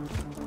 This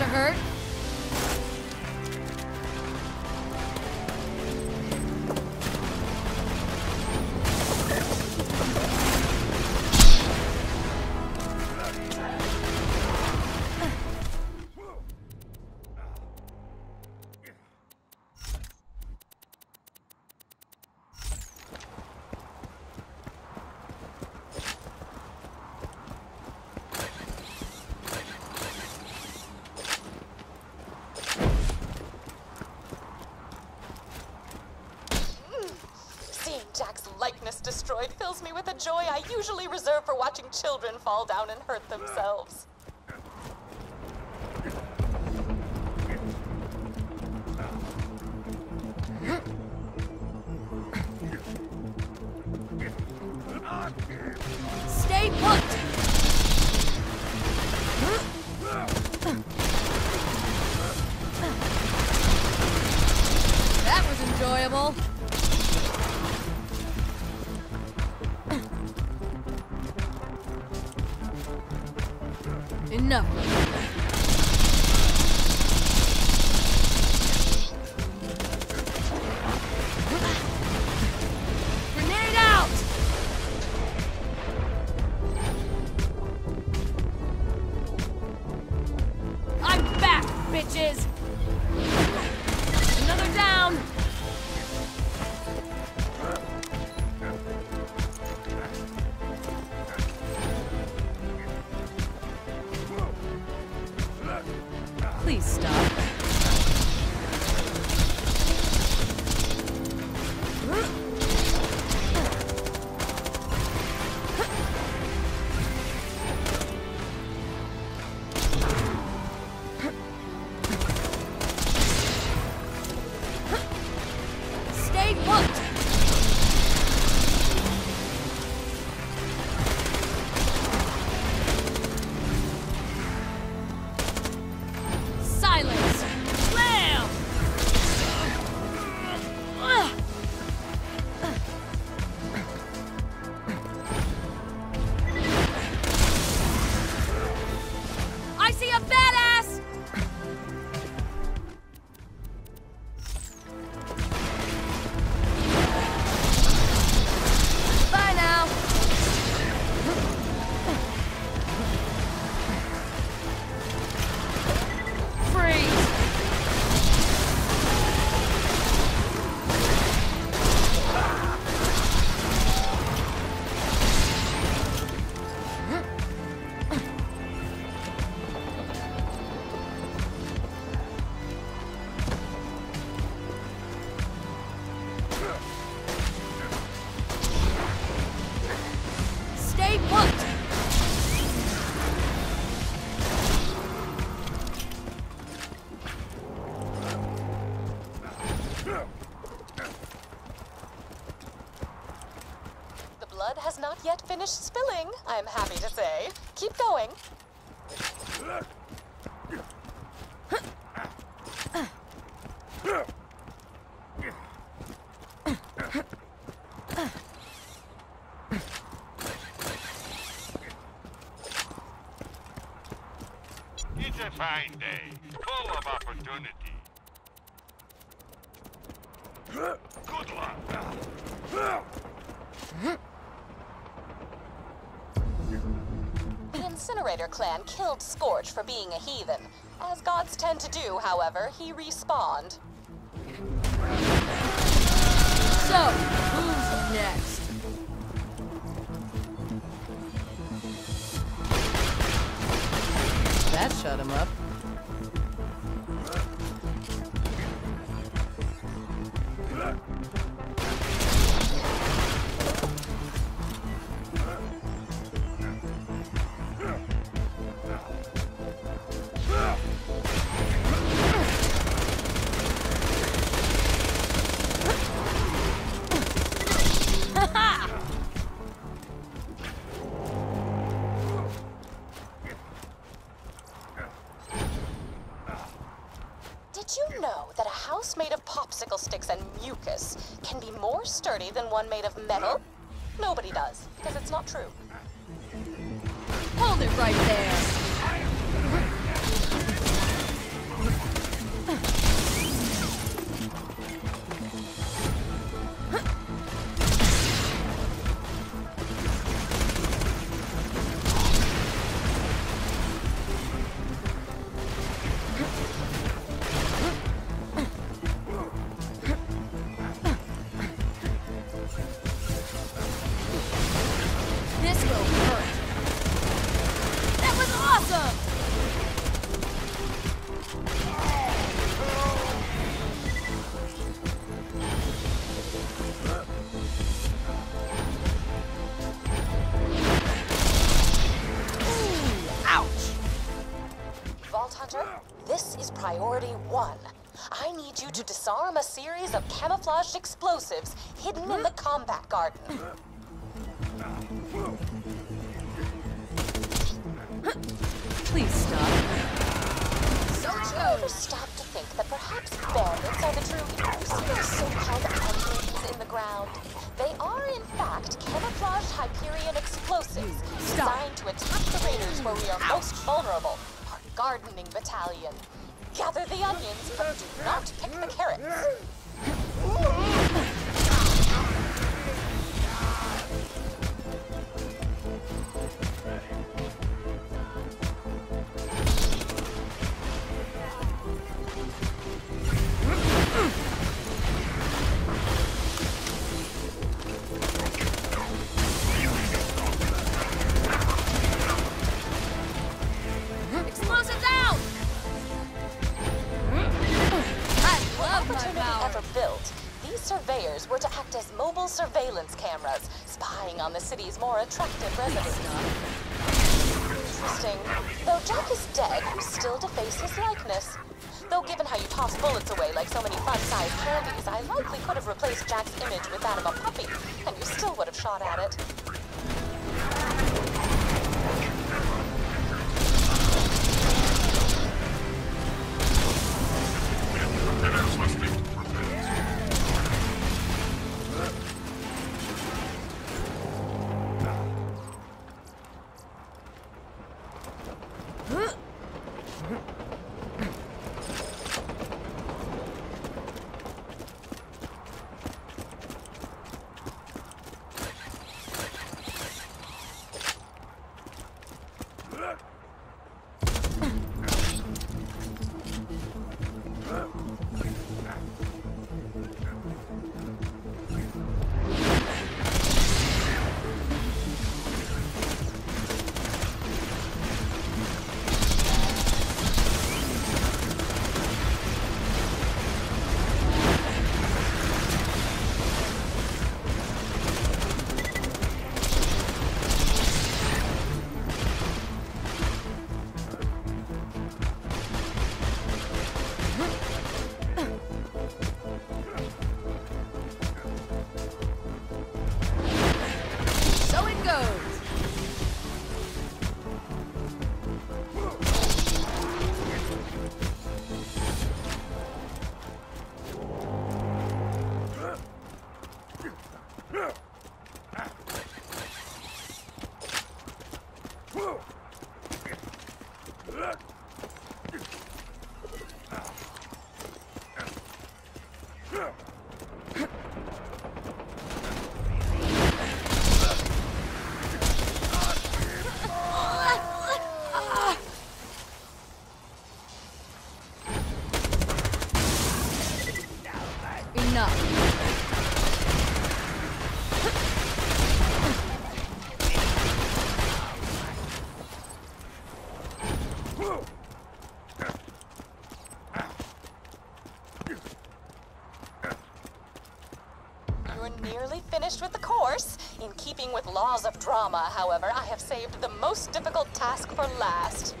Have hurt. Fills me with a joy I usually reserve for watching children fall down and hurt themselves. Stay put! That was enjoyable. Enough. I'm happy to say. Keep going. It's a fine day, full of opportunity. Clan killed Scorch for being a heathen. As gods tend to do, however, he respawned. So, who's next? That shut him up. More sturdy than one made of metal? Nobody does, because it's not true. Hold it right there. Hunter, this is priority one. I need you to disarm a series of camouflaged explosives hidden in the combat garden. Please stop. So it Ever goes. stop to think that perhaps bandits are the true heroes of those so-called onions in the ground? They are, in fact, camouflaged Hyperion explosives designed to attack the raiders where we are most vulnerable, gardening battalion. Gather the onions, but do not pick the carrots. City's more attractive residents. Interesting. Though Jack is dead, we still deface his likeness. Though given how you toss bullets away like so many fun-sized candies, I likely could have replaced Jack's image with that of a puppy, and you still would have shot at it. Enough. Of however, I have saved the most difficult task for last.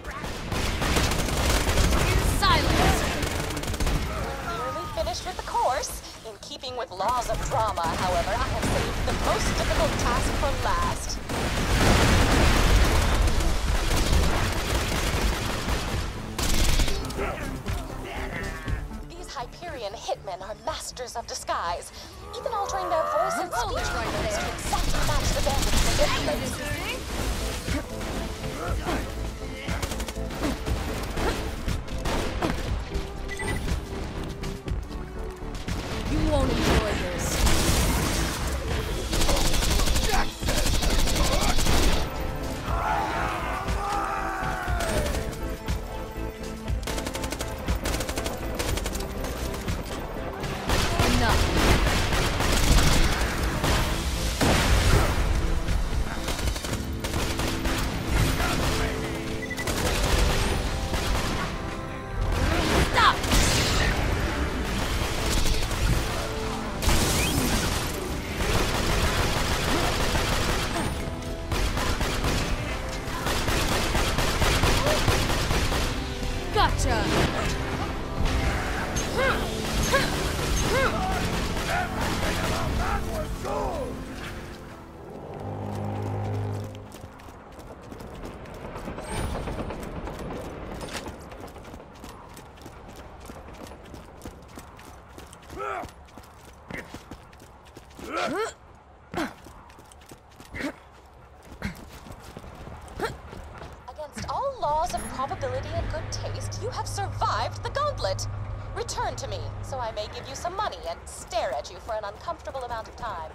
Silence! Nearly finished with the course. In keeping with laws of drama, however, I have saved the most difficult task for last. These Hyperion hitmen are masters of disguise, even altering their voice Gotcha! Against all laws of probability and good taste, you have survived the gauntlet. Return to me, so I may give you some money and stare at you for an uncomfortable amount of time.